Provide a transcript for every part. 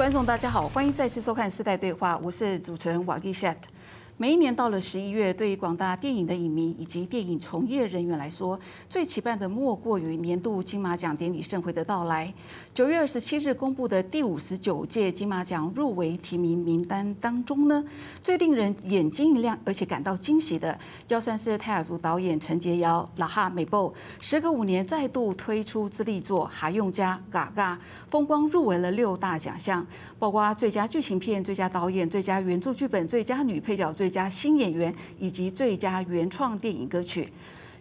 观众，大家好，欢迎再次收看《世代对话》，我是主持人瓦吉 s h t 每一年到了十一月，对于广大电影的影迷以及电影从业人员来说，最期盼的莫过于年度金马奖典礼盛会的到来。九月二十七日公布的第五十九届金马奖入围提名名单当中呢，最令人眼睛一亮而且感到惊喜的，要算是泰雅族导演陈洁瑶、拉哈美布，时隔五年再度推出自力作《哈用家》，嘎嘎风光入围了六大奖项，包括最佳剧情片、最佳导演、最佳原著剧本、最佳女配角、最最佳新演员以及最佳原创电影歌曲，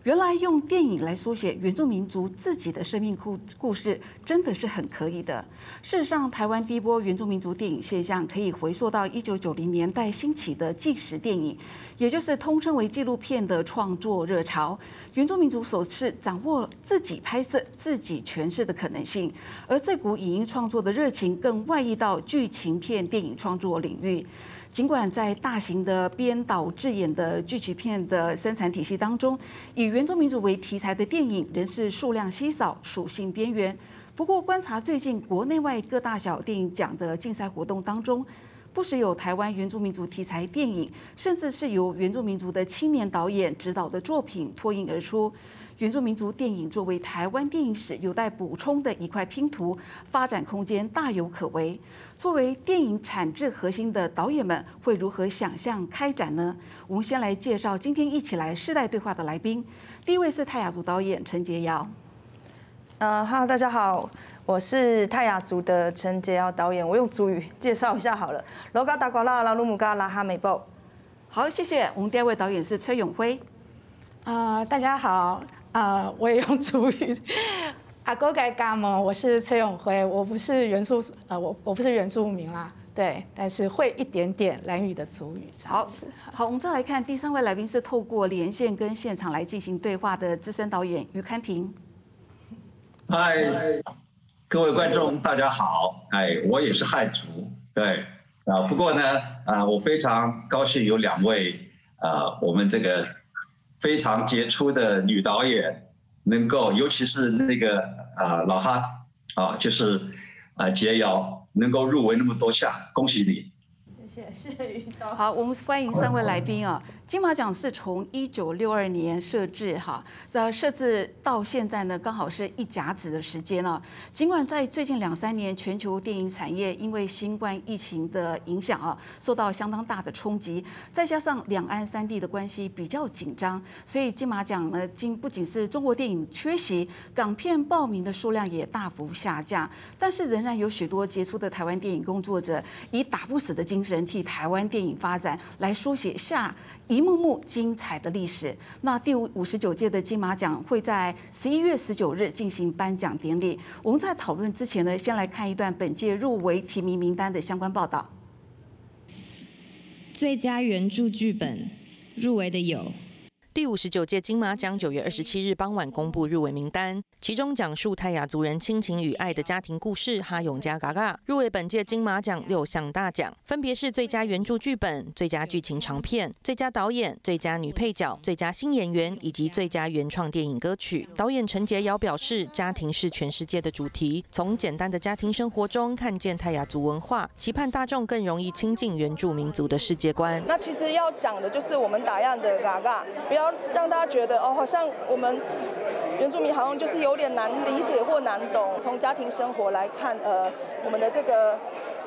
原来用电影来书写原住民族自己的生命故故事，真的是很可以的。事实上，台湾第一波原住民族电影现象可以回溯到一九九零年代兴起的纪实电影，也就是通称为纪录片的创作热潮。原住民族首次掌握自己拍摄、自己诠释的可能性，而这股影音创作的热情更外溢到剧情片电影创作领域。尽管在大型的编导制演的剧情片的生产体系当中，以原住民族为题材的电影仍是数量稀少、属性边缘。不过，观察最近国内外各大小电影奖的竞赛活动当中，不时有台湾原住民族题材电影，甚至是由原住民族的青年导演指导的作品脱颖而出。原住民族电影作为台湾电影史有待补充的一块拼图，发展空间大有可为。作为电影产制核心的导演们会如何想象开展呢？我们先来介绍今天一起来世代对话的来宾。第一位是泰雅族导演陈洁瑶。呃，Hello，大家好，我是泰雅族的陈洁瑶导演。我用族语介绍一下好了。罗嘎达瓜拉拉鲁姆嘎拉哈美布。好，谢谢。我们第二位导演是崔永辉。啊，大家好。啊，我也用主语。阿哥该干吗？我是崔永辉，我不是原住，呃，我我不是原住民啦，对，但是会一点点蓝语的主语。好，好，我们再来看第三位来宾是透过连线跟现场来进行对话的资深导演于堪平。嗨，各位观众，大家好。哎，我也是汉族，对，啊，不过呢，啊，我非常高兴有两位，啊，我们这个。非常杰出的女导演，能够，尤其是那个啊老哈啊，就是啊杰瑶，能够入围那么多项，恭喜你。谢谢于导。好，我们欢迎三位来宾啊。金马奖是从一九六二年设置哈，在设置到现在呢，刚好是一甲子的时间了。尽管在最近两三年，全球电影产业因为新冠疫情的影响啊，受到相当大的冲击，再加上两岸三地的关系比较紧张，所以金马奖呢，今不仅是中国电影缺席，港片报名的数量也大幅下降。但是仍然有许多杰出的台湾电影工作者，以打不死的精神替台湾电影发展，来书写下一。一幕幕精彩的历史。那第五十九届的金马奖会在十一月十九日进行颁奖典礼。我们在讨论之前呢，先来看一段本届入围提名名单的相关报道。最佳原著剧本入围的有。第五十九届金马奖九月二十七日傍晚公布入围名单，其中讲述泰雅族人亲情与爱的家庭故事《哈永家嘎嘎》入围本届金马奖六项大奖，分别是最佳原著剧本、最佳剧情长片、最佳导演、最佳女配角、最佳新演员以及最佳原创电影歌曲。导演陈洁瑶表示，家庭是全世界的主题，从简单的家庭生活中看见泰雅族文化，期盼大众更容易亲近原住民族的世界观。那其实要讲的就是我们打样的嘎嘎，要。让大家觉得哦，好像我们原住民好像就是有点难理解或难懂。从家庭生活来看，呃，我们的这个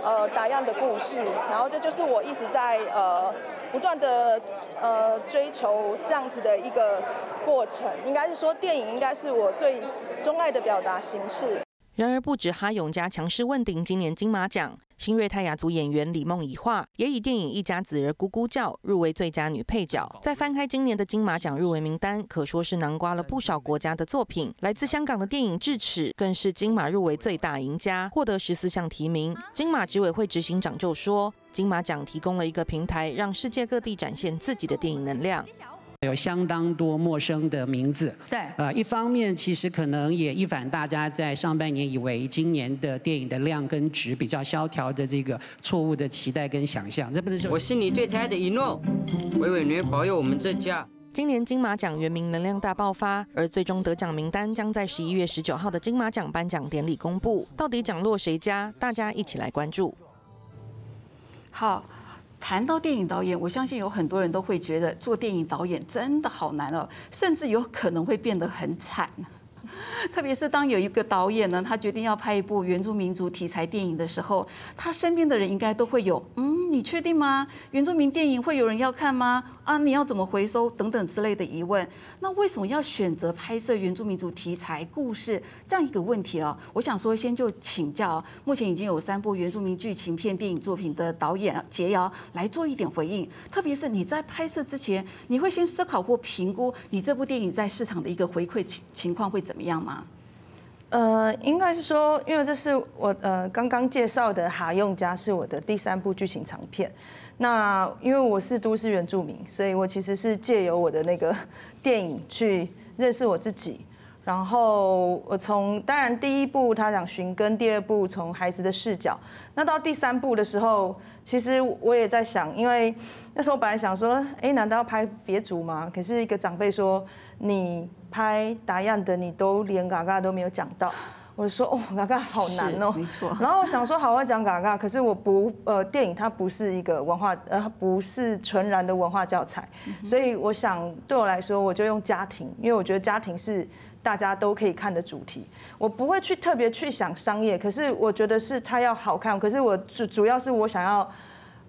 呃打样的故事，然后这就是我一直在呃不断的呃追求这样子的一个过程。应该是说，电影应该是我最钟爱的表达形式。然而，不止哈永家强势问鼎今年金马奖，新锐泰雅族演员李梦怡画也以电影《一家子儿咕咕叫》入围最佳女配角。再翻开今年的金马奖入围名单，可说是囊括了不少国家的作品。来自香港的电影《智齿》更是金马入围最大赢家，获得十四项提名。金马执委会执行长就说，金马奖提供了一个平台，让世界各地展现自己的电影能量。有相当多陌生的名字，对，呃，一方面其实可能也一反大家在上半年以为今年的电影的量跟值比较萧条的这个错误的期待跟想象，这不是。我是你最爱的一诺，维维女保佑我们这家。今年金马奖原名能量大爆发，而最终得奖名单将在十一月十九号的金马奖颁奖典礼公布。到底奖落谁家？大家一起来关注。好，谈到电影导演，我相信有很多人都会觉得做电影导演真的好难哦，甚至有可能会变得很惨。特别是当有一个导演呢，他决定要拍一部原住民族题材电影的时候，他身边的人应该都会有，嗯，你确定吗？原住民电影会有人要看吗？啊，你要怎么回收等等之类的疑问。那为什么要选择拍摄原住民族题材故事这样一个问题哦？我想说，先就请教目前已经有三部原住民剧情片电影作品的导演杰瑶来做一点回应。特别是你在拍摄之前，你会先思考或评估你这部电影在市场的一个回馈情情况会怎么样一样吗？呃，应该是说，因为这是我呃刚刚介绍的《哈用家》是我的第三部剧情长片。那因为我是都市原住民，所以我其实是借由我的那个 电影去认识我自己。然后我从当然第一步他讲寻根，第二步从孩子的视角。那到第三步的时候，其实我也在想，因为那时候本来想说，哎，难道要拍别族吗？可是一个长辈说，你。拍打样的你都连嘎嘎都没有讲到，我就说哦嘎嘎好难哦，没错。然后我想说好好讲嘎嘎，可是我不呃电影它不是一个文化呃不是纯然的文化教材，所以我想对我来说我就用家庭，因为我觉得家庭是大家都可以看的主题，我不会去特别去想商业，可是我觉得是它要好看，可是我主主要是我想要。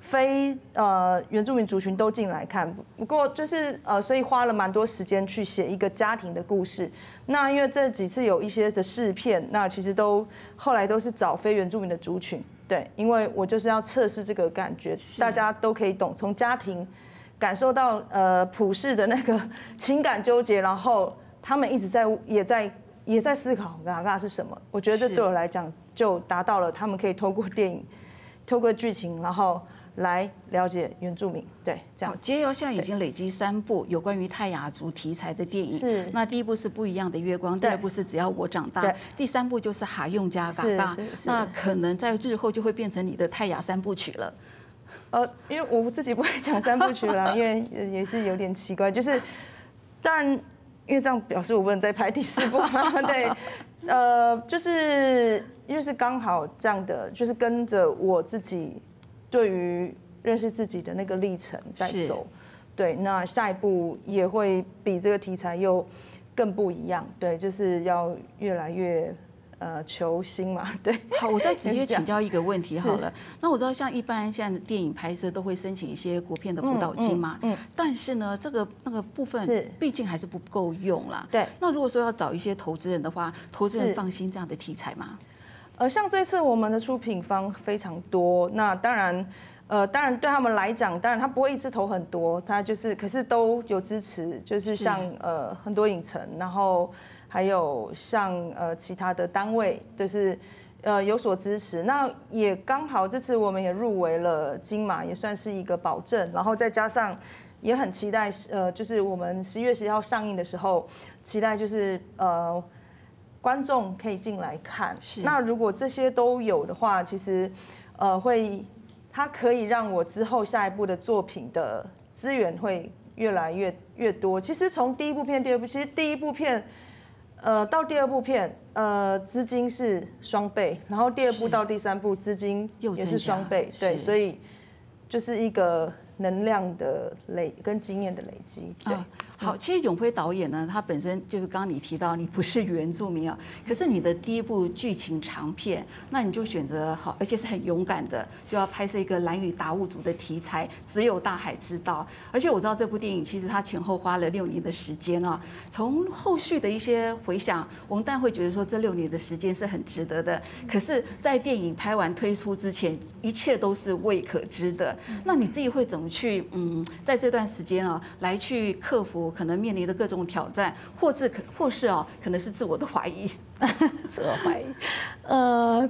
非呃原住民族群都进来看，不过就是呃，所以花了蛮多时间去写一个家庭的故事。那因为这几次有一些的试片，那其实都后来都是找非原住民的族群，对，因为我就是要测试这个感觉，大家都可以懂，从家庭感受到呃普世的那个情感纠结，然后他们一直在也在也在思考嘎嘎是什么。我觉得这对我来讲就达到了，他们可以透过电影，透过剧情，然后。来了解原住民，对，这样。杰瑶现在已经累积三部有关于泰雅族题材的电影。是。那第一部是不一样的月光，第二部是只要我长大，第三部就是哈用加嘎嘎。那可能在日后就会变成你的泰雅三部曲了。呃，因为我自己不会讲三部曲了，因为也是有点奇怪，就是，当然，因为这样表示我不能再拍第四部了。对。呃，就是因为是刚好这样的，就是跟着我自己。对于认识自己的那个历程在走，对，那下一步也会比这个题材又更不一样，对，就是要越来越呃球星嘛，对。好，我再直接请教一个问题 好了。那我知道像一般现在的电影拍摄都会申请一些国片的辅导金嘛，嗯，但是呢，这个那个部分是毕竟还是不够用啦。对。那如果说要找一些投资人的话，投资人放心这样的题材吗？呃，像这次我们的出品方非常多，那当然，呃，当然对他们来讲，当然他不会一次投很多，他就是，可是都有支持，就是像呃很多影城，然后还有像呃其他的单位，就是呃有所支持。那也刚好这次我们也入围了金马，也算是一个保证。然后再加上也很期待，呃，就是我们十一月十一号上映的时候，期待就是呃。观众可以进来看，那如果这些都有的话，其实，呃，会，它可以让我之后下一部的作品的资源会越来越越多。其实从第一部片、第二部，其实第一部片，呃，到第二部片，呃，资金是双倍，然后第二部到第三部资金也是双倍，对，所以就是一个能量的累跟经验的累积，对。好，其实永辉导演呢，他本身就是刚刚你提到你不是原住民啊，可是你的第一部剧情长片，那你就选择好，而且是很勇敢的，就要拍摄一个蓝屿达悟族的题材，只有大海知道。而且我知道这部电影其实它前后花了六年的时间啊。从后续的一些回想，我们当然会觉得说这六年的时间是很值得的。可是，在电影拍完推出之前，一切都是未可知的。那你自己会怎么去嗯，在这段时间啊，来去克服？可能面临的各种挑战，或自可或是哦，可能是自我的怀疑，自我怀疑。呃，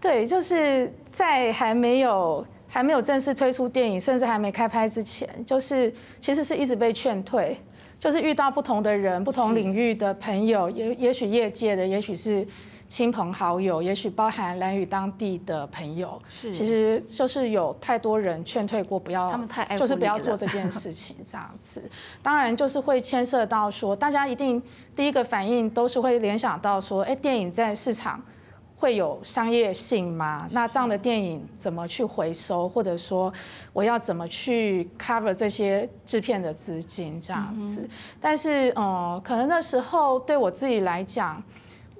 对，就是在还没有还没有正式推出电影，甚至还没开拍之前，就是其实是一直被劝退，就是遇到不同的人、不同领域的朋友，也也许业界的，也许是亲朋好友，也许包含蓝屿当地的朋友，是，其实就是有太多人劝退过，不要他们太爱，就是不要做这件事情这样子。当然就是会牵涉到说，大家一定第一个反应都是会联想到说，哎，电影在市场。会有商业性吗？那这样的电影怎么去回收，或者说我要怎么去 cover 这些制片的资金这样子？但是，嗯，可能那时候对我自己来讲，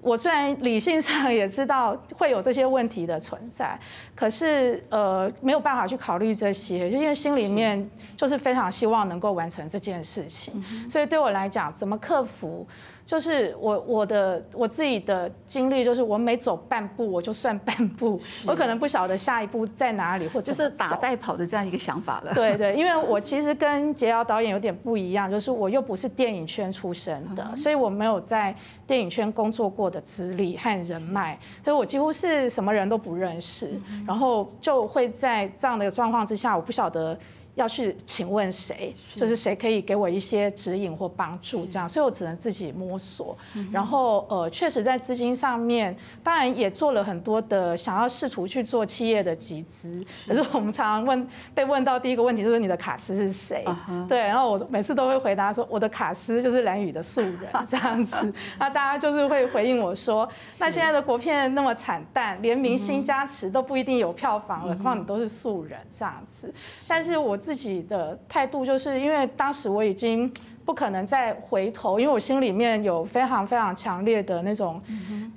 我虽然理性上也知道会有这些问题的存在，可是呃没有办法去考虑这些，就因为心里面就是非常希望能够完成这件事情，所以对我来讲，怎么克服？就是我我的我自己的经历，就是我每走半步，我就算半步，我可能不晓得下一步在哪里，或者就是打带跑的这样一个想法了。对 对，因为我其实跟杰瑶导演有点不一样，就是我又不是电影圈出身的，所以我没有在电影圈工作过的资历和人脉，所以我几乎是什么人都不认识，然后就会在这样的状况之下，我不晓得。要去请问谁，就是谁可以给我一些指引或帮助，这样，所以我只能自己摸索。然后，呃，确实在资金上面，当然也做了很多的想要试图去做企业的集资。可是我们常常问，被问到第一个问题就是你的卡司是谁？对，然后我每次都会回答说我的卡司就是蓝宇的素人 这样子。那大家就是会回应我说，那现在的国片那么惨淡，连明星加持都不一定有票房了，何况你都是素人这样子。但是我。自己的态度就是，因为当时我已经不可能再回头，因为我心里面有非常非常强烈的那种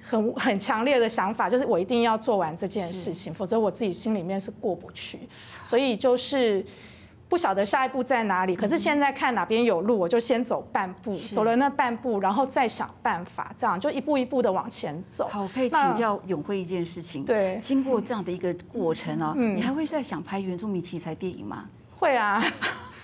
很很强烈的想法，就是我一定要做完这件事情，否则我自己心里面是过不去。所以就是不晓得下一步在哪里，可是现在看哪边有路，我就先走半步，走了那半步，然后再想办法，这样就一步一步的往前走。好，可以请教永辉一件事情。对，经过这样的一个过程哦，你还会再想拍原住民题材电影吗？会啊。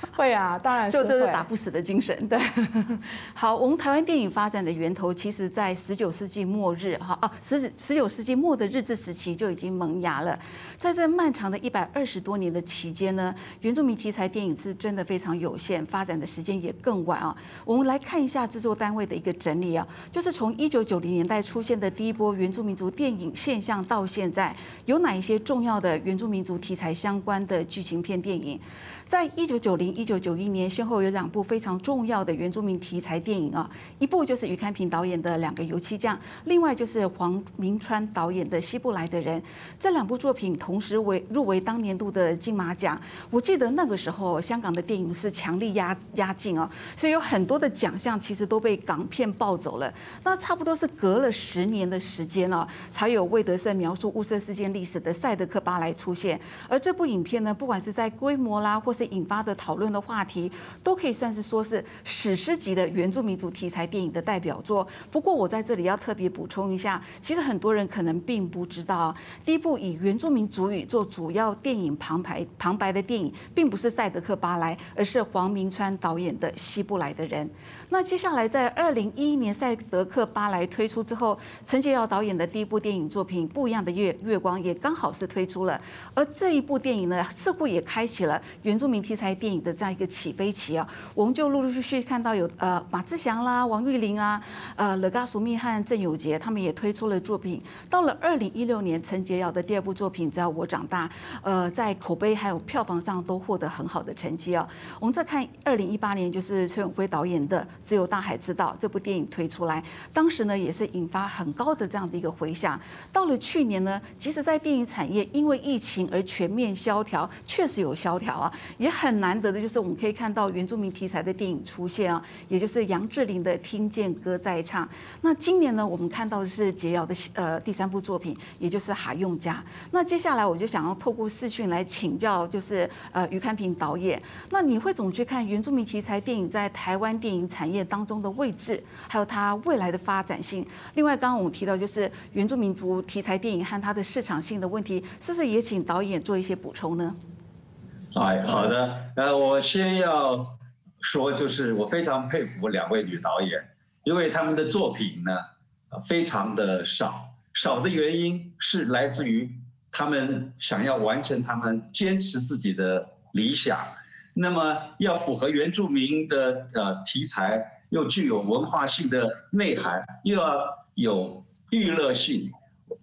会啊，当然就这是打不死的精神。对，好，我们台湾电影发展的源头，其实在十九世纪末日，哈啊，十十九世纪末的日治时期就已经萌芽了。在这漫长的一百二十多年的期间呢，原住民题材电影是真的非常有限，发展的时间也更晚啊。我们来看一下制作单位的一个整理啊，就是从一九九零年代出现的第一波原住民族电影现象到现在，有哪一些重要的原住民族题材相关的剧情片电影？在一九九零、一九九一年，先后有两部非常重要的原住民题材电影啊，一部就是余开平导演的《两个油漆匠》，另外就是黄明川导演的《西部来的人》。这两部作品同时为入围当年度的金马奖。我记得那个时候，香港的电影是强力压压境啊，所以有很多的奖项其实都被港片抱走了。那差不多是隔了十年的时间哦，才有魏德胜描述雾社事件历史的《赛德克巴莱》出现。而这部影片呢，不管是在规模啦，或是引发的讨论的话题，都可以算是说是史诗级的原住民族题材电影的代表作。不过我在这里要特别补充一下，其实很多人可能并不知道，第一部以原住民族语做主要电影旁白旁白的电影，并不是赛德克巴莱，而是黄明川导演的《西部来的人》。那接下来在二零一一年赛德克巴莱推出之后，陈洁瑶导演的第一部电影作品《不一样的月月光》也刚好是推出了，而这一部电影呢，似乎也开启了原著名题材电影的这样一个起飞期啊，我们就陆陆续续看到有呃马志祥啦、王玉玲啊、呃乐嘎苏密和郑有杰，他们也推出了作品。到了二零一六年，陈洁瑶的第二部作品《只要我长大》，呃，在口碑还有票房上都获得很好的成绩啊。我们再看二零一八年，就是崔永辉导演的《只有大海知道》这部电影推出来，当时呢也是引发很高的这样的一个回响。到了去年呢，即使在电影产业因为疫情而全面萧条，确实有萧条啊。也很难得的就是我们可以看到原住民题材的电影出现啊，也就是杨志玲的《听见歌在唱》。那今年呢，我们看到的是杰瑶的呃第三部作品，也就是《海用家》。那接下来我就想要透过视讯来请教，就是呃于堪平导演，那你会怎么去看原住民题材电影在台湾电影产业当中的位置，还有它未来的发展性？另外，刚刚我们提到就是原住民族题材电影和它的市场性的问题，是不是也请导演做一些补充呢？哎，好的，呃，我先要说，就是我非常佩服两位女导演，因为他们的作品呢，非常的少，少的原因是来自于他们想要完成他们坚持自己的理想，那么要符合原住民的呃题材，又具有文化性的内涵，又要有。娱乐性，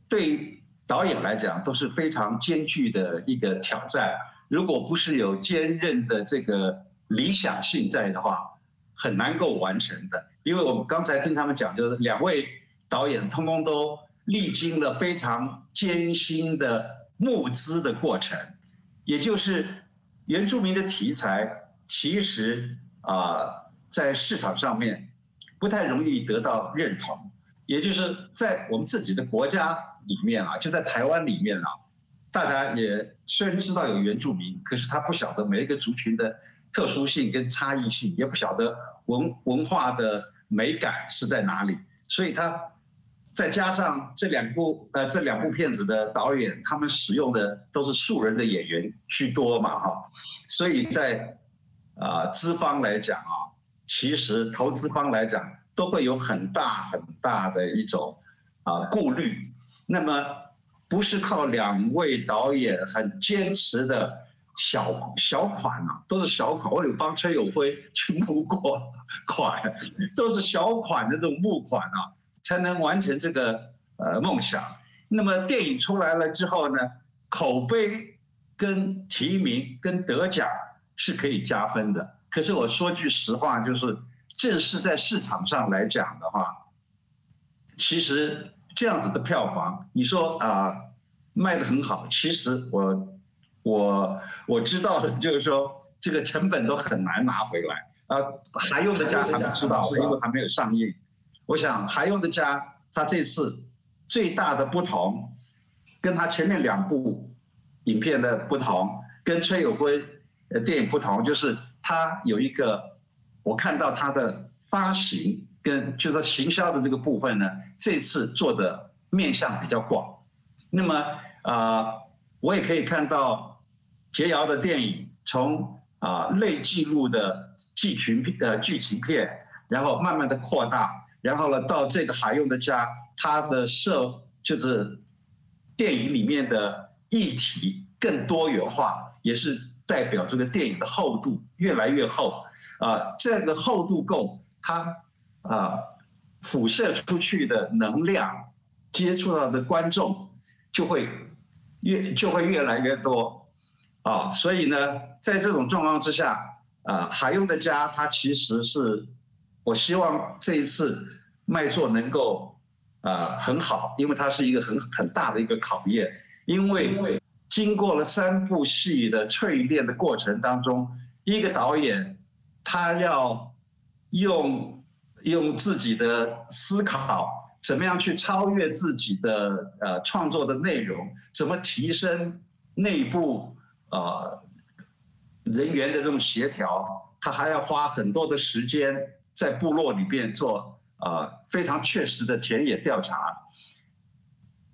对导演来讲都是非常艰巨的一个挑战。如果不是有坚韧的这个理想性在的话，很难够完成的。因为我们刚才听他们讲，就是两位导演通通都历经了非常艰辛的募资的过程，也就是原住民的题材，其实啊在市场上面不太容易得到认同，也就是在我们自己的国家里面啊，就在台湾里面啊，大家也虽然知道有原住民，可是他不晓得每一个族群的特殊性跟差异性，也不晓得文文化的。美感是在哪里？所以他再加上这两部呃这两部片子的导演，他们使用的都是素人的演员居多嘛哈，所以在啊资方来讲啊，其实投资方来讲都会有很大很大的一种啊顾虑。那么不是靠两位导演很坚持的。小小款啊，都是小款。我有帮崔永辉去募过款，都是小款的这种募款啊，才能完成这个呃梦想。那么电影出来了之后呢，口碑跟提名跟得奖是可以加分的。可是我说句实话，就是正是在市场上来讲的话，其实这样子的票房，你说啊卖的很好，其实我。我我知道的就是说，这个成本都很难拿回来。呃，还用的家还不知道，因为还没有上映。我想还用的家，他这次最大的不同，跟他前面两部影片的不同，跟崔有辉呃电影不同，就是他有一个，我看到他的发行跟就是说行销的这个部分呢，这次做的面向比较广。那么啊，我也可以看到。杰瑶的电影从啊类记录的剧群呃剧情片，然后慢慢的扩大，然后呢到这个海用的家，它的设就是电影里面的议题更多元化，也是代表这个电影的厚度越来越厚啊，这个厚度够，它啊辐射出去的能量，接触到的观众就会越就会越来越多。啊，所以呢，在这种状况之下，啊，海用的家，它其实是，我希望这一次卖座能够啊很好，因为它是一个很很大的一个考验，因为经过了三部戏的淬炼的过程当中，一个导演他要用用自己的思考，怎么样去超越自己的呃创作的内容，怎么提升内部。呃，人员的这种协调，他还要花很多的时间在部落里边做呃非常确实的田野调查，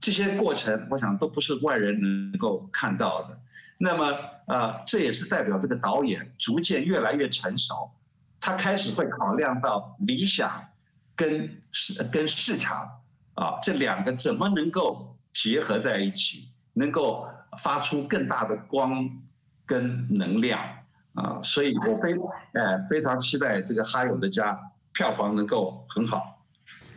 这些过程我想都不是外人能够看到的。那么呃，这也是代表这个导演逐渐越来越成熟，他开始会考量到理想跟市跟市场啊这两个怎么能够结合在一起，能够。发出更大的光跟能量啊，所以我非呃非常期待这个《哈友的家》票房能够很好。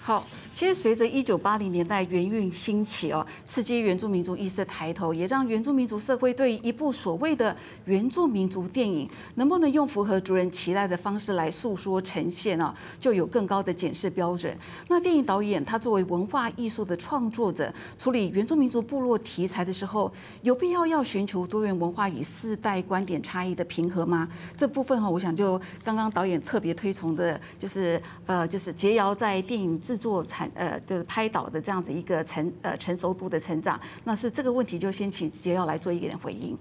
好。其实，随着一九八零年代原运兴起哦，刺激原住民族意识抬头，也让原住民族社会对一部所谓的原住民族电影能不能用符合族人期待的方式来诉说呈现哦，就有更高的检视标准。那电影导演他作为文化艺术的创作者，处理原住民族部落题材的时候，有必要要寻求多元文化与世代观点差异的平衡吗？这部分哈，我想就刚刚导演特别推崇的，就是呃，就是杰瑶在电影作产。呃，就是拍导的这样子一个成呃成熟度的成长，那是这个问题就先请杰要来做一点回应。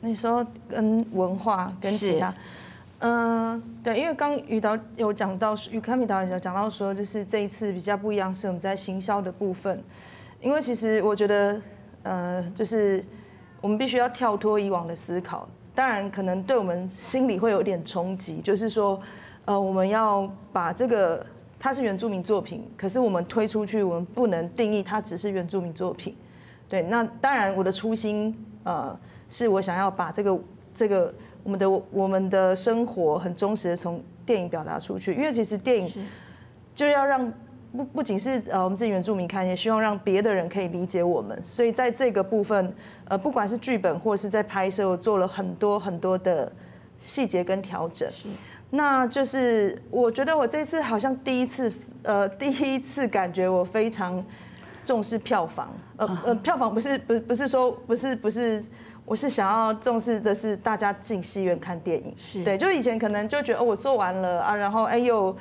你说跟文化跟其他，嗯，对，因为刚于导有讲到，于康米导演有讲到说，就是这一次比较不一样是我们在行销的部分，因为其实我觉得，呃，就是我们必须要跳脱以往的思考，当然可能对我们心里会有点冲击，就是说，呃，我们要把这个。它是原住民作品，可是我们推出去，我们不能定义它只是原住民作品。对，那当然我的初心，呃，是我想要把这个这个我们的我们的生活很忠实的从电影表达出去，因为其实电影就要让不不仅是呃我们自己原住民看，也希望让别的人可以理解我们。所以在这个部分，呃，不管是剧本或是在拍摄，我做了很多很多的细节跟调整。是，那就是我觉得我这次好像第一次，呃，第一次感觉我非常重视票房。呃呃，票房不是不不是说不是不是。我是想要重视的是大家进戏院看电影，是对，就以前可能就觉得哦，我做完了啊，然后哎又，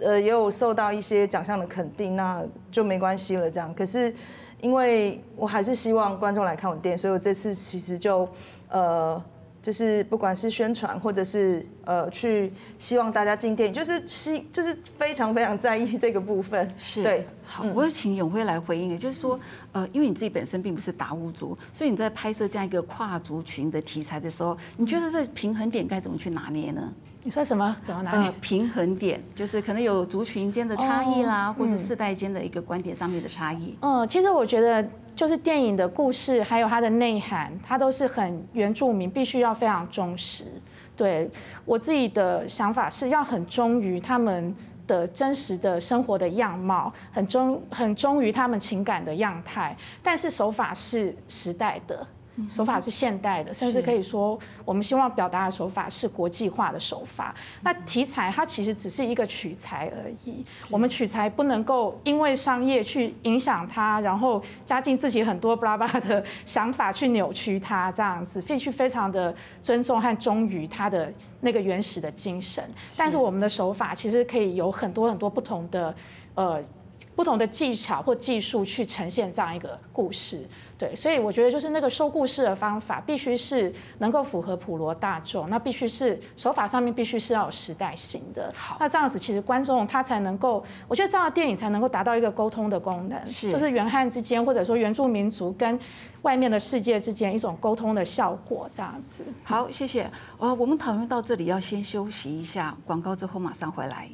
呃，也有受到一些奖项的肯定，那就没关系了这样。可是因为我还是希望观众来看我电影，所以我这次其实就呃。就是不管是宣传，或者是呃去希望大家进电影，就是希就是非常非常在意这个部分。是对，好，我请永辉来回应，也就是说，呃，因为你自己本身并不是达悟族，所以你在拍摄这样一个跨族群的题材的时候，你觉得这平衡点该怎么去拿捏呢？你说什么？怎么拿捏？平衡点就是可能有族群间的差异啦，或是世代间的一个观点上面的差异。嗯，其实我觉得。就是电影的故事，还有它的内涵，它都是很原住民，必须要非常忠实。对我自己的想法是要很忠于他们的真实的生活的样貌，很忠很忠于他们情感的样态，但是手法是时代的。手法是现代的，甚至可以说，我们希望表达的手法是国际化的手法。那题材它其实只是一个取材而已，我们取材不能够因为商业去影响它，然后加进自己很多巴拉巴拉的想法去扭曲它，这样子必须非常的尊重和忠于它的那个原始的精神。但是我们的手法其实可以有很多很多不同的呃。不同的技巧或技术去呈现这样一个故事，对，所以我觉得就是那个说故事的方法必须是能够符合普罗大众，那必须是手法上面必须是要有时代性的。好，那这样子其实观众他才能够，我觉得这样的电影才能够达到一个沟通的功能，是，就是原汉之间或者说原住民族跟外面的世界之间一种沟通的效果，这样子。好，谢谢。呃，我们讨论到这里要先休息一下，广告之后马上回来。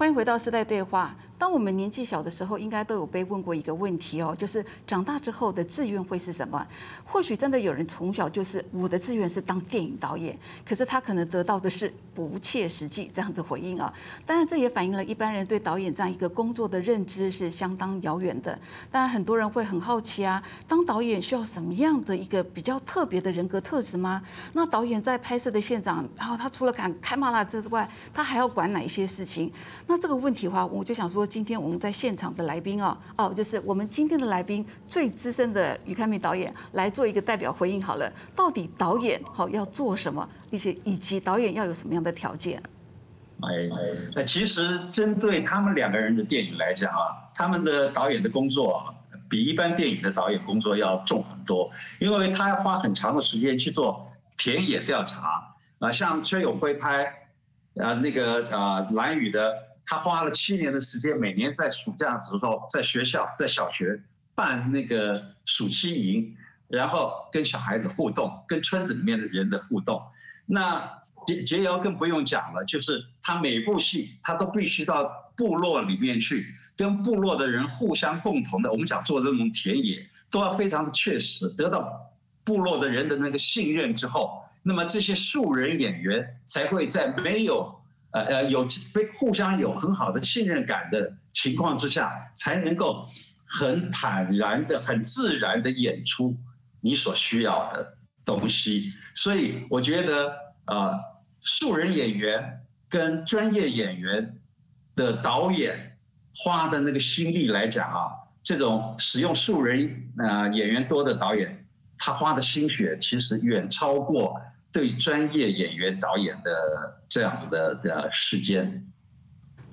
欢迎回到时代对话。当我们年纪小的时候，应该都有被问过一个问题哦，就是长大之后的志愿会是什么？或许真的有人从小就是我的志愿是当电影导演，可是他可能得到的是不切实际这样的回应啊。当然，这也反映了一般人对导演这样一个工作的认知是相当遥远的。当然，很多人会很好奇啊，当导演需要什么样的一个比较特别的人格特质吗？那导演在拍摄的现场，然后他除了敢开骂啦这之外，他还要管哪一些事情？那这个问题的话，我就想说。今天我们在现场的来宾哦哦，就是我们今天的来宾最资深的于开明导演来做一个代表回应好了。到底导演好要做什么，一些以及导演要有什么样的条件？哎，那其实针对他们两个人的电影来讲啊，他们的导演的工作比一般电影的导演工作要重很多，因为他要花很长的时间去做田野调查啊，像崔永辉拍啊那个啊蓝宇的。他花了七年的时间，每年在暑假的时候，在学校，在小学办那个暑期营，然后跟小孩子互动，跟村子里面的人的互动。那杰杰瑶更不用讲了，就是他每部戏他都必须到部落里面去，跟部落的人互相共同的，我们讲做这种田野，都要非常的确实，得到部落的人的那个信任之后，那么这些素人演员才会在没有。呃呃，有非互相有很好的信任感的情况之下，才能够很坦然的、很自然的演出你所需要的东西。所以我觉得，呃，素人演员跟专业演员的导演花的那个心力来讲啊，这种使用素人呃演员多的导演，他花的心血其实远超过。对专业演员导演的这样子的的时间，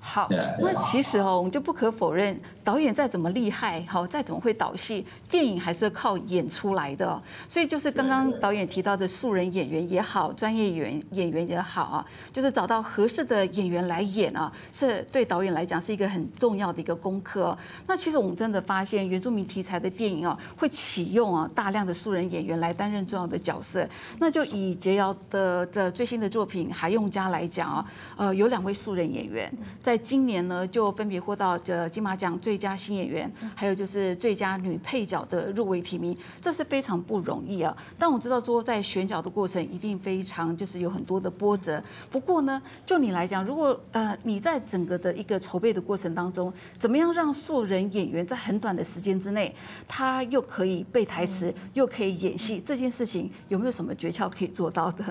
好，那其实哦，我们就不可否认，导演再怎么厉害，好，再怎么会导戏，电影还是靠演出来的。所以就是刚刚导演提到的素人演员也好，专业演员演员也好啊，就是找到合适的演员来演啊，是对导演来讲是一个很重要的一个功课。那其实我们真的发现，原住民题材的电影啊，会启用啊大量的素人演员来担任重要的角色。那就以杰瑶的这最新的作品《还用家》来讲啊，呃，有两位素人演员。在今年呢，就分别获到这金马奖最佳新演员，还有就是最佳女配角的入围提名，这是非常不容易啊。但我知道说，在选角的过程一定非常就是有很多的波折。不过呢，就你来讲，如果呃你在整个的一个筹备的过程当中，怎么样让素人演员在很短的时间之内，他又可以背台词，又可以演戏，这件事情有没有什么诀窍可以做到的？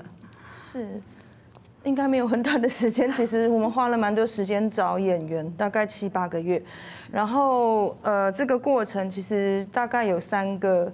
是。应该没有很短的时间，其实我们花了蛮多时间找演员，大概七八个月。然后呃，这个过程其实大概有三个、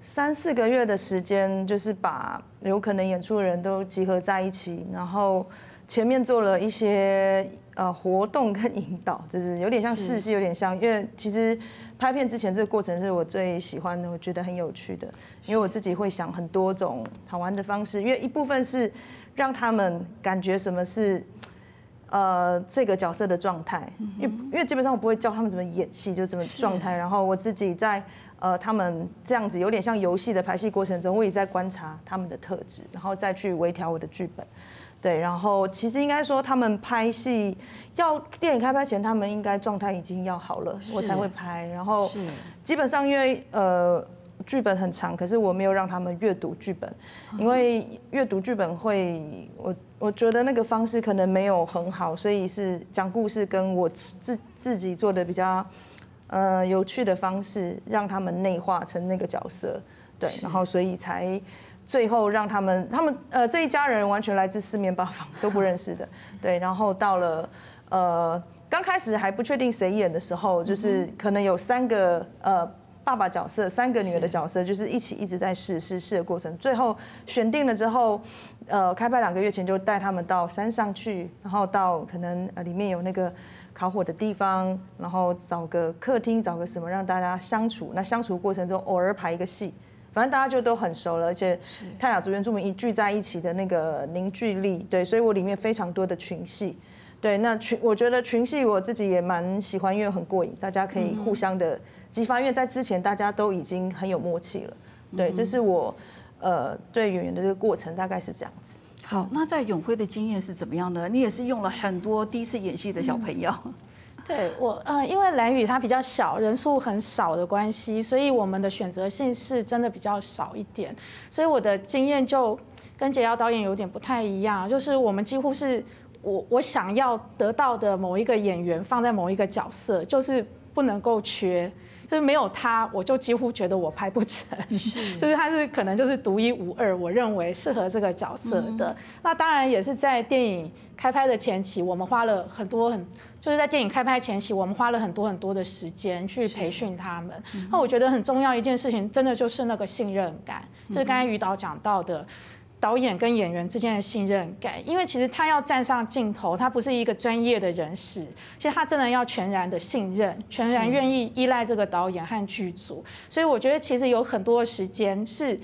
三四个月的时间，就是把有可能演出的人都集合在一起，然后前面做了一些呃活动跟引导，就是有点像试戏，有点像，因为其实拍片之前这个过程是我最喜欢的，我觉得很有趣的，因为我自己会想很多种好玩的方式，因为一部分是。让他们感觉什么是，呃，这个角色的状态，因为因为基本上我不会教他们怎么演戏，就怎么状态。然后我自己在呃他们这样子有点像游戏的排戏过程中，我也在观察他们的特质，然后再去微调我的剧本。对，然后其实应该说他们拍戏要电影开拍前，他们应该状态已经要好了，我才会拍。然后基本上因为呃。剧本很长，可是我没有让他们阅读剧本，因为阅读剧本会，我我觉得那个方式可能没有很好，所以是讲故事跟我自自己做的比较，呃有趣的方式，让他们内化成那个角色，对，然后所以才最后让他们，他们呃这一家人完全来自四面八方都不认识的，对，然后到了呃刚开始还不确定谁演的时候，就是可能有三个呃。爸爸角色，三个女儿的角色，就是。一起一直在试试试的过程。最后选定了之后，呃，开拍两个月前就带他们到山上去，然后到可能呃里面有那个烤火的地方，然后找个客厅，找个什么让大家相处。那相处过程中偶尔排一个戏，反正大家就都很熟了。而且泰雅族原住民一聚在一起的那个凝聚力，对，所以我里面非常多的群戏。对，那群我觉得群戏我自己也蛮喜欢，因为很过瘾，大家可以互相的。激发，因为在之前大家都已经很有默契了，对，这是我呃对演员的这个过程大概是这样子。好，那在永辉的经验是怎么样的？你也是用了很多第一次演戏的小朋友。对我，呃，因为蓝宇他比较小，人数很少的关系，所以我们的选择性是真的比较少一点。所以我的经验就跟杰瑶导演有点不太一样，就是我们几乎是我我想要得到的某一个演员放在某一个角色，就是不能够缺。就是没有他，我就几乎觉得我拍不成。是，就是他是可能就是独一无二，我认为适合这个角色的。那当然也是在电影开拍的前期，我们花了很多很，就是在电影开拍前期，我们花了很多很多的时间去培训他们。那我觉得很重要一件事情，真的就是那个信任感，就是刚才于导讲到的。导演跟演员之间的信任感，因为其实他要站上镜头，他不是一个专业的人士，所以他真的要全然的信任，全然愿意依赖这个导演和剧组。所以我觉得其实有很多时间是。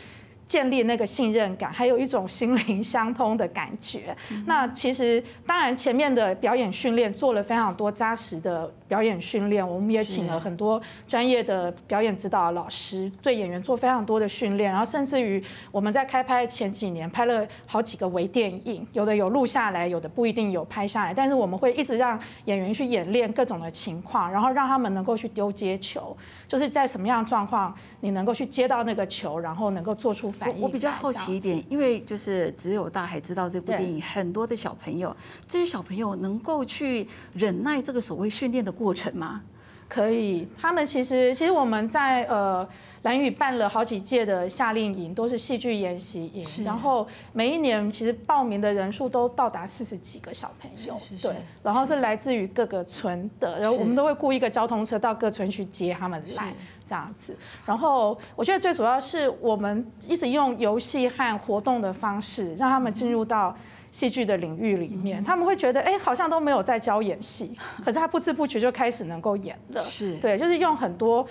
建立那个信任感，还有一种心灵相通的感觉。那其实当然前面的表演训练做了非常多扎实的表演训练，我们也请了很多专业的表演指导老师对演员做非常多的训练。然后甚至于我们在开拍前几年拍了好几个微电影，有的有录下来，有的不一定有拍下来。但是我们会一直让演员去演练各种的情况，然后让他们能够去丢接球，就是在什么样的状况你能够去接到那个球，然后能够做出。我比较好奇一点，因为就是只有大海知道这部电影，很多的小朋友，这些小朋友能够去忍耐这个所谓训练的过程吗？可以，他们其实其实我们在呃蓝宇办了好几届的夏令营，都是戏剧研习营，然后每一年其实报名的人数都到达四十几个小朋友，对，然后是。来自于各个村的，然后我们都会雇一个交通车到各村去接他们来。这样子，然后我觉得最主要是我们一直用游戏和活动的方式，让他们进入到戏剧的领域里面，他们会觉得哎，好像都没有在教演戏，可是他不知不觉就开始能够演了。是对，就是用很多。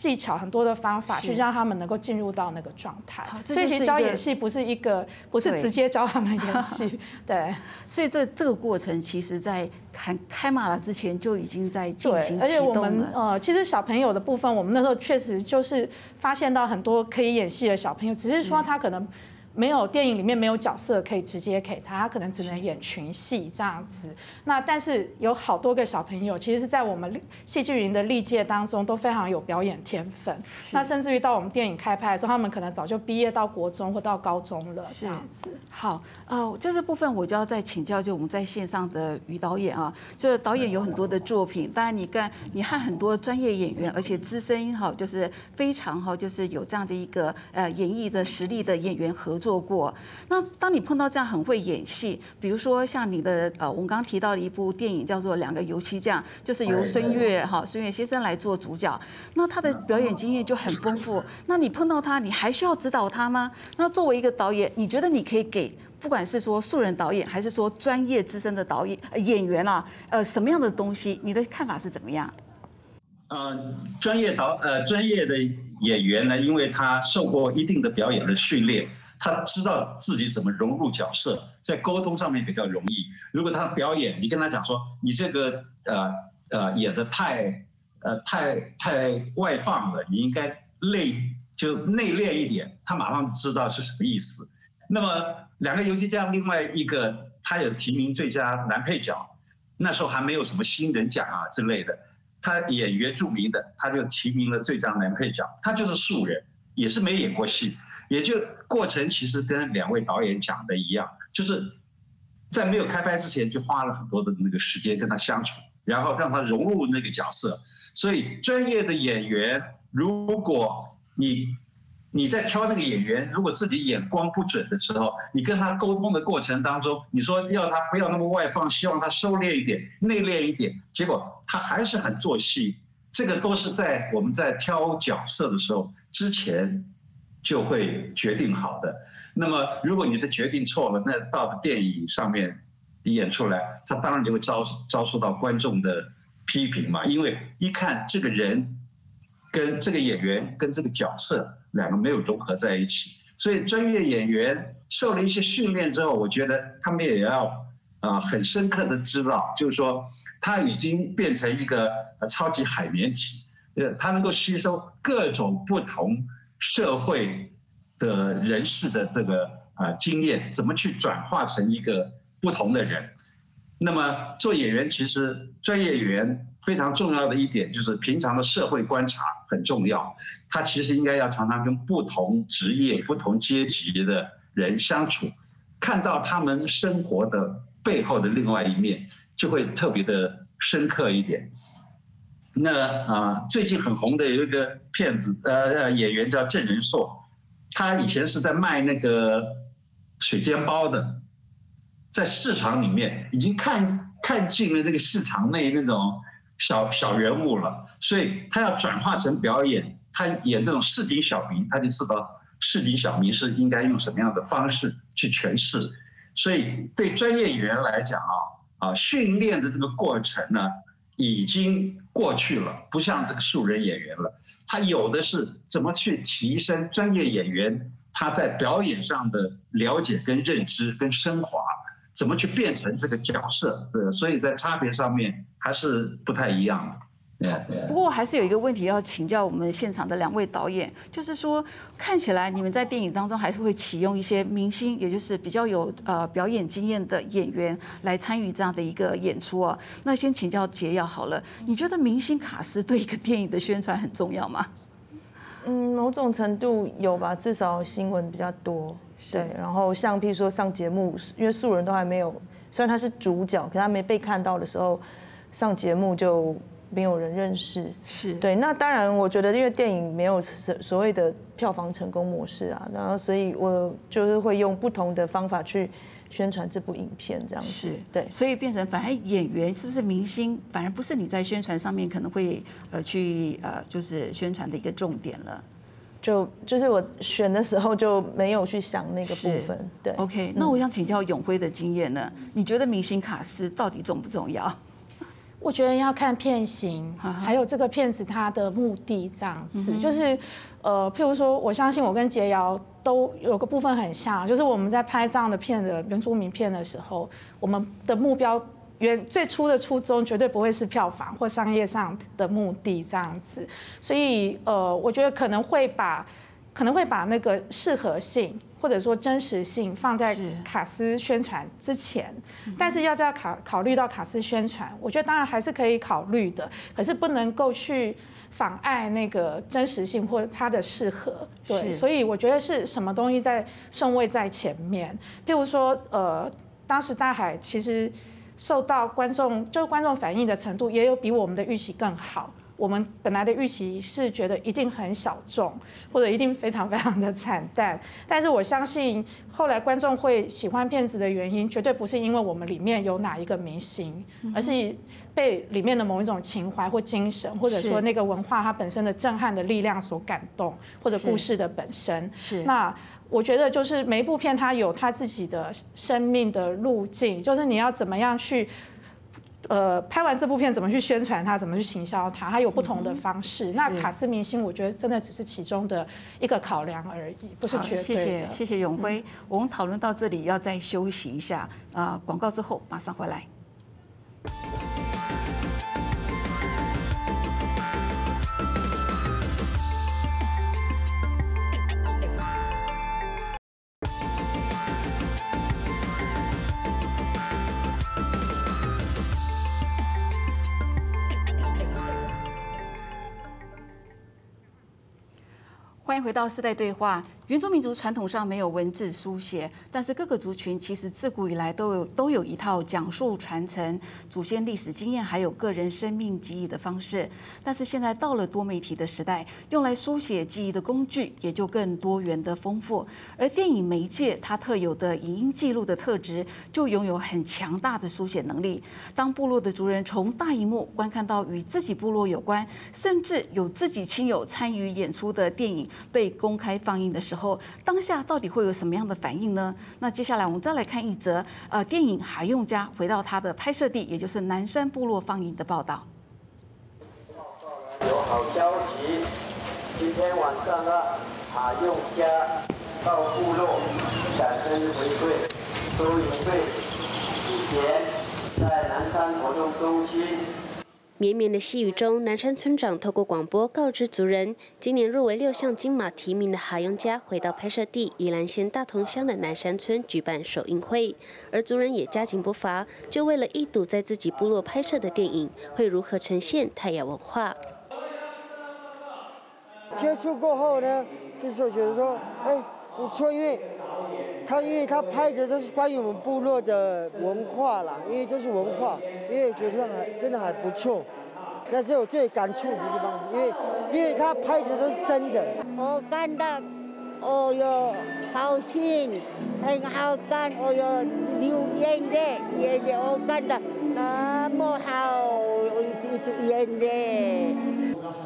技巧很多的方法去让他们能够进入到那个状态，所以其实教演戏不是一个不是直接教他们演戏，对。所以这这个过程其实在开开马了之前就已经在进行而且我们呃，其实小朋友的部分，我们那时候确实就是发现到很多可以演戏的小朋友，只是说他可能。没有电影里面没有角色可以直接给他，他可能只能演群戏这样子。那但是有好多个小朋友，其实是在我们戏剧营的历届当中都非常有表演天分。那甚至于到我们电影开拍的时候，他们可能早就毕业到国中或到高中了这样子。好，呃，这这部分我就要再请教，就我们在线上的于导演啊，这导演有很多的作品，当然你跟你和很多专业演员，而且资深哈，就是非常哈，就是有这样的一个呃演绎的实力的演员合作。做过，那当你碰到这样很会演戏，比如说像你的呃，我们刚刚提到的一部电影叫做《两个油漆匠》，就是由孙越哈孙越先生来做主角，那他的表演经验就很丰富。那你碰到他，你还需要指导他吗？那作为一个导演，你觉得你可以给不管是说素人导演，还是说专业资深的导演演员啊，呃，什么样的东西？你的看法是怎么样？嗯，专业导呃专业的演员呢，因为他受过一定的表演的训练。他知道自己怎么融入角色，在沟通上面比较容易。如果他表演，你跟他讲说你这个呃呃演的太呃太太外放了，你应该内就内敛一点，他马上知道是什么意思。那么两个游戏家，另外一个他有提名最佳男配角，那时候还没有什么新人奖啊之类的，他演原住民的，他就提名了最佳男配角，他就是素人，也是没演过戏。也就过程其实跟两位导演讲的一样，就是在没有开拍之前就花了很多的那个时间跟他相处，然后让他融入那个角色。所以专业的演员，如果你你在挑那个演员，如果自己眼光不准的时候，你跟他沟通的过程当中，你说要他不要那么外放，希望他收敛一点、内敛一点，结果他还是很做戏。这个都是在我们在挑角色的时候之前。就会决定好的。那么，如果你的决定错了，那到电影上面演出来，他当然就会遭遭受到观众的批评嘛。因为一看这个人跟这个演员跟这个角色两个没有融合在一起，所以专业演员受了一些训练之后，我觉得他们也要啊很深刻的知道，就是说他已经变成一个超级海绵体，呃，他能够吸收各种不同。社会的人士的这个啊经验，怎么去转化成一个不同的人？那么做演员，其实专业演员非常重要的一点就是平常的社会观察很重要。他其实应该要常常跟不同职业、不同阶级的人相处，看到他们生活的背后的另外一面，就会特别的深刻一点。那啊，最近很红的有一个骗子，呃呃，演员叫郑仁硕，他以前是在卖那个水煎包的，在市场里面已经看看尽了那个市场内那种小小人物了，所以他要转化成表演，他演这种市井小民，他就知道市井小民是应该用什么样的方式去诠释，所以对专业演员来讲啊，啊，训练的这个过程呢。已经过去了，不像这个素人演员了。他有的是怎么去提升专业演员他在表演上的了解跟认知跟升华，怎么去变成这个角色？对，所以在差别上面还是不太一样的。不过还是有一个问题要请教我们现场的两位导演，就是说看起来你们在电影当中还是会启用一些明星，也就是比较有呃表演经验的演员来参与这样的一个演出啊。那先请教杰耀好了，你觉得明星卡司对一个电影的宣传很重要吗？嗯，某种程度有吧，至少新闻比较多。对，然后像譬如说上节目，因为素人都还没有，虽然他是主角，可他没被看到的时候，上节目就。没有人认识，是对。那当然，我觉得因为电影没有所所谓的票房成功模式啊，然后所以我就是会用不同的方法去宣传这部影片，这样子。是，对。所以变成反而演员是不是明星，反而不是你在宣传上面可能会呃去呃就是宣传的一个重点了。就就是我选的时候就没有去想那个部分。对，OK，那我想请教永辉的经验呢？你觉得明星卡司到底重不重要？我觉得要看片型，还有这个片子它的目的这样子，就是呃，譬如说，我相信我跟杰瑶都有个部分很像，就是我们在拍这样的片的原住民片的时候，我们的目标原最初的初衷绝对不会是票房或商业上的目的这样子，所以呃，我觉得可能会把可能会把那个适合性。或者说真实性放在卡斯宣传之前，但是要不要考考虑到卡斯宣传？我觉得当然还是可以考虑的，可是不能够去妨碍那个真实性或它的适合。对，所以我觉得是什么东西在顺位在前面？譬如说，呃，当时大海其实受到观众就是观众反应的程度，也有比我们的预期更好。我们本来的预期是觉得一定很小众，或者一定非常非常的惨淡，但是我相信后来观众会喜欢片子的原因，绝对不是因为我们里面有哪一个明星，而是被里面的某一种情怀或精神，或者说那个文化它本身的震撼的力量所感动，或者故事的本身。是。那我觉得就是每一部片它有它自己的生命的路径，就是你要怎么样去。呃，拍完这部片怎么去宣传它，怎么去行销它，它有不同的方式。那卡斯明星，我觉得真的只是其中的一个考量而已，不是绝对的。谢谢，谢谢永辉。我们讨论到这里，要再休息一下。啊，广告之后马上回来。欢迎回到世代对话。原住民族传统上没有文字书写，但是各个族群其实自古以来都有都有一套讲述传承祖先历史经验，还有个人生命记忆的方式。但是现在到了多媒体的时代，用来书写记忆的工具也就更多元的丰富。而电影媒介它特有的影音记录的特质，就拥有很强大的书写能力。当部落的族人从大荧幕观看到与自己部落有关，甚至有自己亲友参与演出的电影被公开放映的时候，后当下到底会有什么样的反应呢？那接下来我们再来看一则呃电影《海用家》回到他的拍摄地，也就是南山部落放映的报道。有好消息，今天晚上呢，海用家到部落感恩回馈收银费，之前在南山活动中心。绵绵的细雨中，南山村长透过广播告知族人，今年入围六项金马提名的哈用家回到拍摄地宜兰县大同乡的南山村举办首映会，而族人也加紧步伐，就为了一睹在自己部落拍摄的电影会如何呈现泰雅文化。接触过后呢，就是觉得说，哎，不错，因为他因为他拍的都是关于我们部落的文化啦，因为都是文化，因为觉得还真的还不错。那是我最感触的地方，因为因为他拍的都是真的。我感到，哦哟，好心，很好看，哦哟，流眼泪，眼泪，我感到那么好，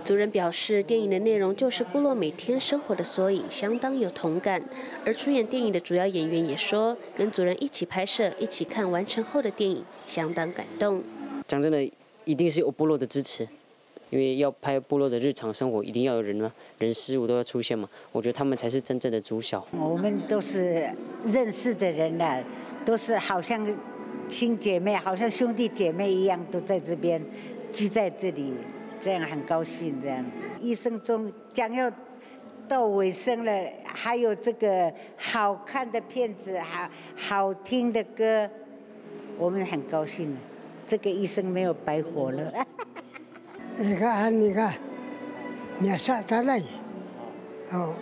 族人表示，电影的内容就是部落每天生活的缩影，相当有同感。而出演电影的主要演员也说，跟族人一起拍摄、一起看完成后的电影，相当感动。讲真的，一定是有部落的支持，因为要拍部落的日常生活，一定要有人嘛，人事物都要出现嘛。我觉得他们才是真正的主角。我们都是认识的人了，都是好像亲姐妹，好像兄弟姐妹一样，都在这边聚在这里。这样很高兴，这样子，一生中将要到尾声了，还有这个好看的片子，好好听的歌，我们很高兴了，这个一生没有白活了。你看，你看，面啥子来？哦，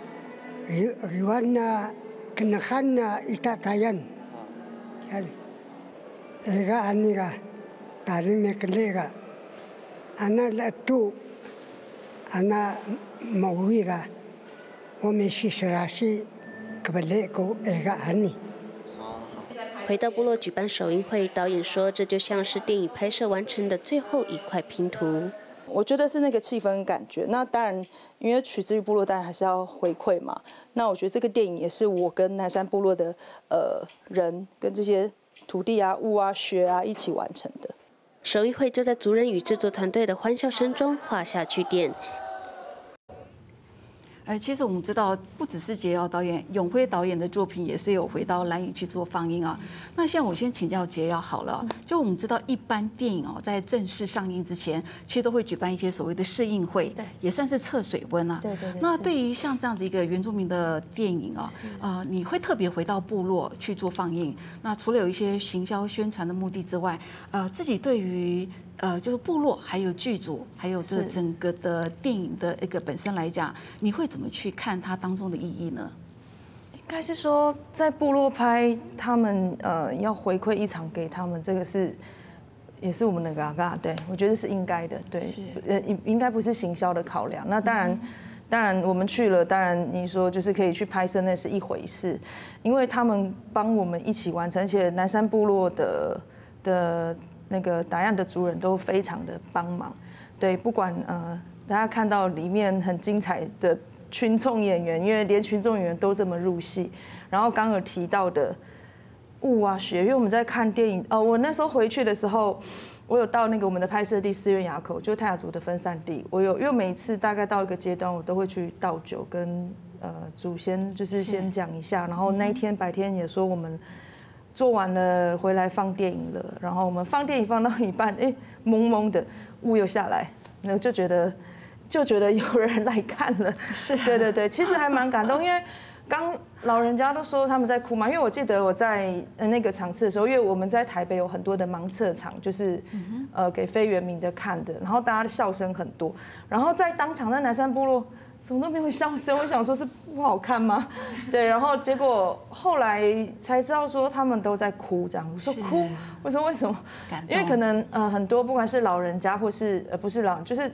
日日文呐，跟汉呐，一大大人，看，你看，你看，大人那个那个。阿拉都，阿拉毛维个，我们是说是，可不来过那个安尼。回到部落举办首映会，导演说这就像是电影拍摄完成的最后一块拼图。我觉得是那个气氛感觉。那当然，因为取之于部落，当然还是要回馈嘛。那我觉得这个电影也是我跟南山部落的呃人跟这些土地啊、物啊、学啊一起完成的。首映会就在族人与制作团队的欢笑声中画下句点。哎，其实我们知道，不只是杰瑶导演，永辉导演的作品也是有回到蓝屿去做放映啊。那现在我先请教杰瑶好了，就我们知道，一般电影哦，在正式上映之前，其实都会举办一些所谓的试映会，对，也算是测水温啊。对对对。那对于像这样子一个原住民的电影啊，啊，你会特别回到部落去做放映？那除了有一些行销宣传的目的之外，呃，自己对于呃，就是部落，还有剧组，还有这整个的电影的一个本身来讲，你会怎么去看它当中的意义呢？应该是说，在部落拍，他们呃要回馈一场给他们，这个是也是我们的嘎嘎，对我觉得是应该的，对，呃应应该不是行销的考量。那当然，当然我们去了，当然你说就是可以去拍摄，那是一回事，因为他们帮我们一起完成，而且南山部落的的。那个答案的族人都非常的帮忙，对，不管呃，大家看到里面很精彩的群众演员，因为连群众演员都这么入戏。然后刚有提到的雾啊雪，因为我们在看电影，哦，我那时候回去的时候，我有到那个我们的拍摄地寺院垭口，就是泰雅族的分散地，我有，因为每一次大概到一个阶段，我都会去倒酒，跟呃祖先就是先讲一下，然后那一天白天也说我们。做完了回来放电影了，然后我们放电影放到一半，哎，蒙蒙的雾又下来，然后就觉得就觉得有人来看了，是对对对，其实还蛮感动，因为刚老人家都说他们在哭嘛，因为我记得我在那个场次的时候，因为我们在台北有很多的盲测场，就是呃给非原民的看的，然后大家的笑声很多，然后在当场在南山部落。什么都没有笑声，我想说是不好看吗？对，然后结果后来才知道说他们都在哭，这样我说哭，我说为什么？因为可能呃很多不管是老人家或是呃不是老，就是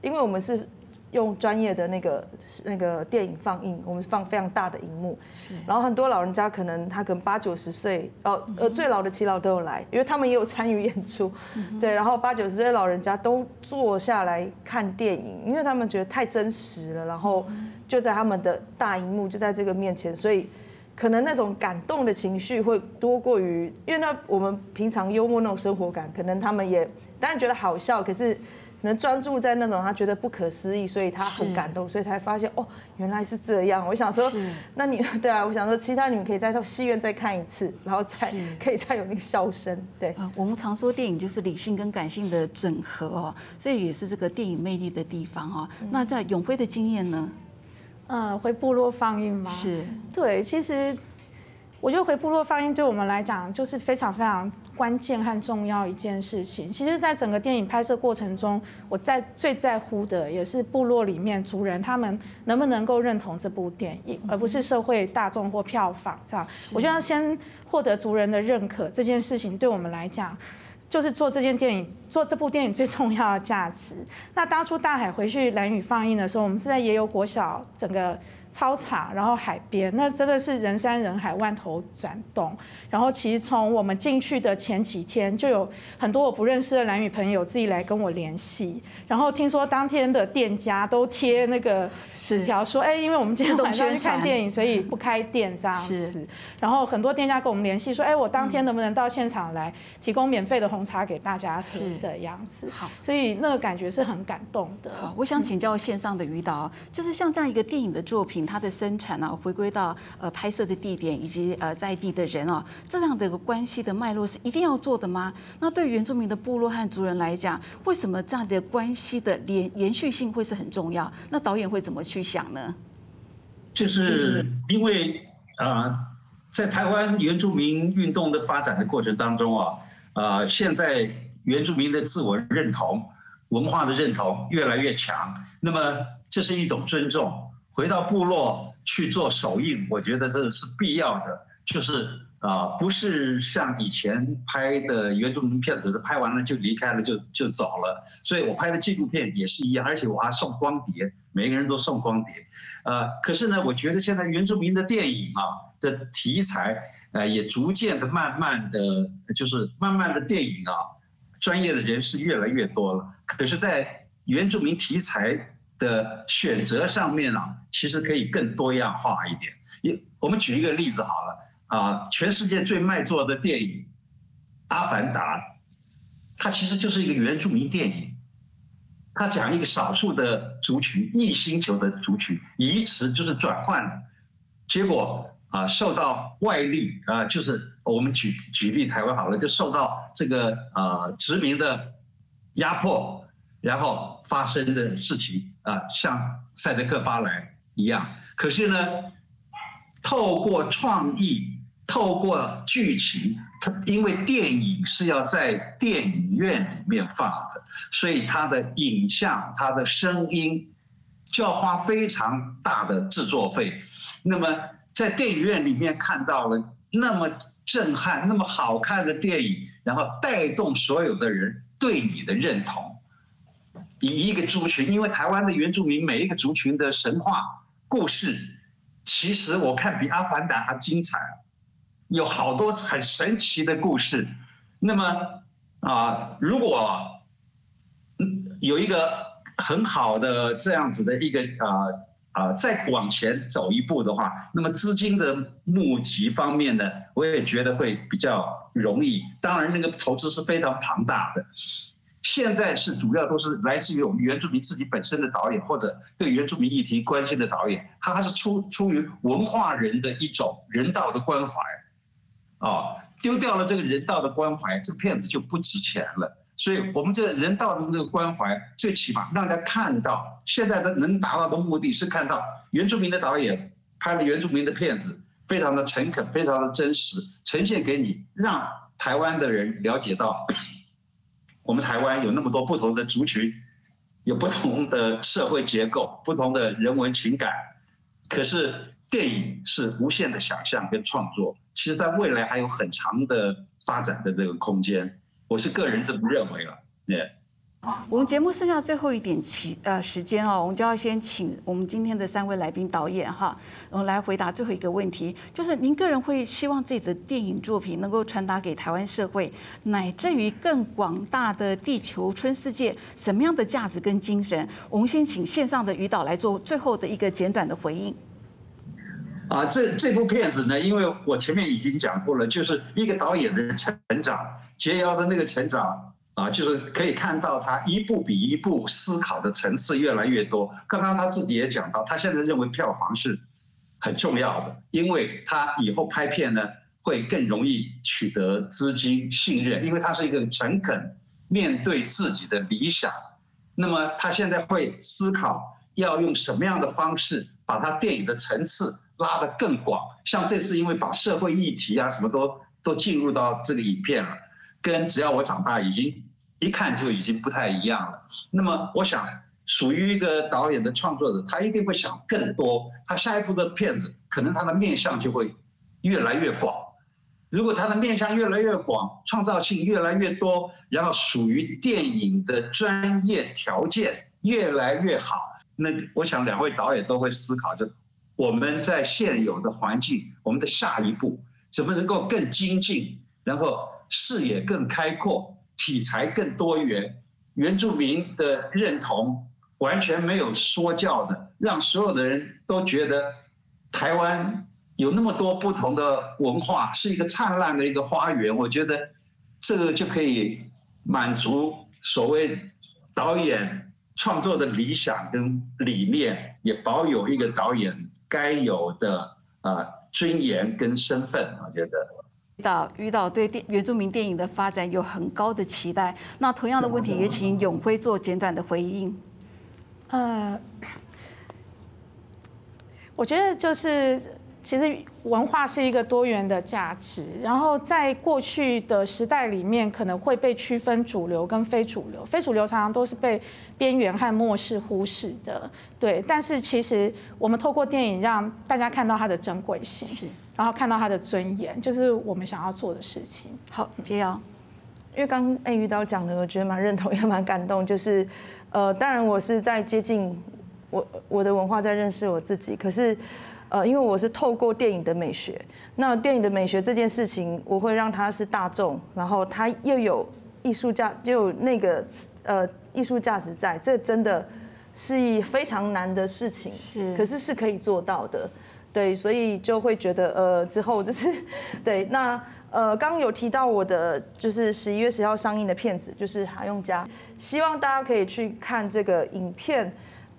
因为我们是。用专业的那个那个电影放映，我们放非常大的荧幕，是。然后很多老人家可能他可能八九十岁，哦呃最老的七老都有来，因为他们也有参与演出，对。然后八九十岁老人家都坐下来看电影，因为他们觉得太真实了，然后就在他们的大荧幕就在这个面前，所以可能那种感动的情绪会多过于，因为那我们平常幽默那种生活感，可能他们也当然觉得好笑，可是。能专注在那种他觉得不可思议，所以他很感动，所以才发现哦，原来是这样。我想说，那你对啊，我想说，其他你们可以再到戏院再看一次，然后再可以再有那个笑声。对，我们常说电影就是理性跟感性的整合哦，所以也是这个电影魅力的地方哦。那在永辉的经验呢？嗯，回部落放映吗？是，对，其实我觉得回部落放映对我们来讲就是非常非常。关键和重要一件事情，其实，在整个电影拍摄过程中，我在最在乎的也是部落里面族人他们能不能够认同这部电影，而不是社会大众或票房这样。我就要先获得族人的认可，这件事情对我们来讲，就是做这件电影、做这部电影最重要的价值。那当初大海回去蓝雨放映的时候，我们是在也有国小整个。操场，然后海边，那真的是人山人海，万头转动。然后其实从我们进去的前几天，就有很多我不认识的蓝宇朋友自己来跟我联系。然后听说当天的店家都贴那个纸条说，哎，因为我们今天晚上去看电影，所以不开店这样子。然后很多店家跟我们联系说，哎，我当天能不能到现场来提供免费的红茶给大家喝这样子。好，所以那个感觉是很感动的。好，我想请教线上的余导，就是像这样一个电影的作品。它的生产啊，回归到呃拍摄的地点以及呃在地的人啊，这样的一个关系的脉络是一定要做的吗？那对原住民的部落和族人来讲，为什么这样的关系的连延续性会是很重要？那导演会怎么去想呢？就是因为啊，在台湾原住民运动的发展的过程当中啊，呃，现在原住民的自我认同、文化的认同越来越强，那么这是一种尊重。回到部落去做首映，我觉得这是必要的。就是啊，不是像以前拍的原住民片子，拍完了就离开了，就就走了。所以我拍的纪录片也是一样，而且我还送光碟，每个人都送光碟。呃，可是呢，我觉得现在原住民的电影啊的题材，呃，也逐渐的、慢慢的，就是慢慢的电影啊，专业的人士越来越多了。可是，在原住民题材的选择上面啊，其实可以更多样化一点。也我们举一个例子好了啊，全世界最卖座的电影《阿凡达》，它其实就是一个原住民电影。它讲一个少数的族群，异星球的族群移植就是转换，结果啊受到外力啊，就是我们举举例台湾好了，就受到这个啊殖民的压迫，然后发生的事情啊，像赛德克巴莱一样。可是呢，透过创意。透过剧情，它因为电影是要在电影院里面放的，所以它的影像、它的声音就要花非常大的制作费。那么在电影院里面看到了那么震撼、那么好看的电影，然后带动所有的人对你的认同。以一个族群，因为台湾的原住民每一个族群的神话故事，其实我看比《阿凡达》还精彩。有好多很神奇的故事，那么啊，如果有一个很好的这样子的一个啊啊，再往前走一步的话，那么资金的募集方面呢，我也觉得会比较容易。当然，那个投资是非常庞大的。现在是主要都是来自于我们原住民自己本身的导演，或者对原住民议题关心的导演，他还是出出于文化人的一种人道的关怀。啊，丢掉了这个人道的关怀，这个片子就不值钱了。所以，我们这人道的那个关怀，最起码让大家看到，现在的能达到的目的是看到原住民的导演拍了原住民的片子，非常的诚恳，非常的真实，呈现给你，让台湾的人了解到，我们台湾有那么多不同的族群，有不同的社会结构，不同的人文情感，可是。电影是无限的想象跟创作，其实在未来还有很长的发展的这个空间。我是个人这么认为了。对，我们节目剩下最后一点期呃时间哦，我们就要先请我们今天的三位来宾导演哈，我们来回答最后一个问题，就是您个人会希望自己的电影作品能够传达给台湾社会，乃至于更广大的地球村世界什么样的价值跟精神？我们先请线上的余导来做最后的一个简短的回应。啊，这这部片子呢，因为我前面已经讲过了，就是一个导演的成长，杰瑶的那个成长啊，就是可以看到他一步比一步思考的层次越来越多。刚刚他自己也讲到，他现在认为票房是很重要的，因为他以后拍片呢会更容易取得资金信任，因为他是一个诚恳面对自己的理想。那么他现在会思考要用什么样的方式把他电影的层次。拉得更广，像这次因为把社会议题啊什么都都进入到这个影片了，跟只要我长大已经一看就已经不太一样了。那么我想，属于一个导演的创作者，他一定会想更多，他下一部的片子可能他的面向就会越来越广。如果他的面向越来越广，创造性越来越多，然后属于电影的专业条件越来越好，那我想两位导演都会思考就。我们在现有的环境，我们的下一步怎么能够更精进，然后视野更开阔，题材更多元，原住民的认同完全没有说教的，让所有的人都觉得台湾有那么多不同的文化，是一个灿烂的一个花园。我觉得这个就可以满足所谓导演创作的理想跟理念，也保有一个导演。该有的啊尊严跟身份，我觉得。遇到遇到对电原住民电影的发展有很高的期待。那同样的问题也请永辉做简短的回应。呃，我觉得就是。其实文化是一个多元的价值，然后在过去的时代里面，可能会被区分主流跟非主流，非主流常常都是被边缘和漠视、忽视的。对，但是其实我们透过电影让大家看到它的珍贵性，是，然后看到它的尊严，就是我们想要做的事情。好，接瑶，因为刚艾玉刀讲的，我觉得蛮认同，也蛮感动。就是，呃，当然我是在接近我我的文化，在认识我自己，可是。呃，因为我是透过电影的美学，那电影的美学这件事情，我会让它是大众，然后它又有艺术价，又有那个呃艺术价值在，这真的是一非常难的事情，是，可是是可以做到的，对，所以就会觉得呃之后就是 对那。呃，刚刚有提到我的就是十一月十号上映的片子，就是《哈用家》，希望大家可以去看这个影片。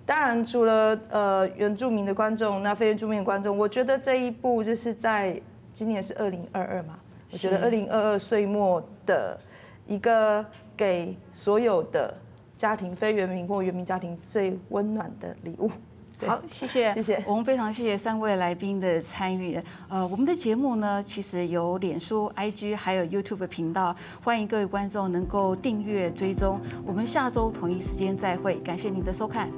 当然，除了呃原住民的观众，那非原住民的观众，我觉得这一部就是在今年是二零二二嘛，我觉得二零二二岁末的一个给所有的家庭非原民或原民家庭最温暖的礼物。好，谢谢，谢谢。我们非常谢谢三位来宾的参与。呃，我们的节目呢，其实有脸书、IG 还有 YouTube 频道，欢迎各位观众能够订阅追踪。我们下周同一时间再会，感谢您的收看。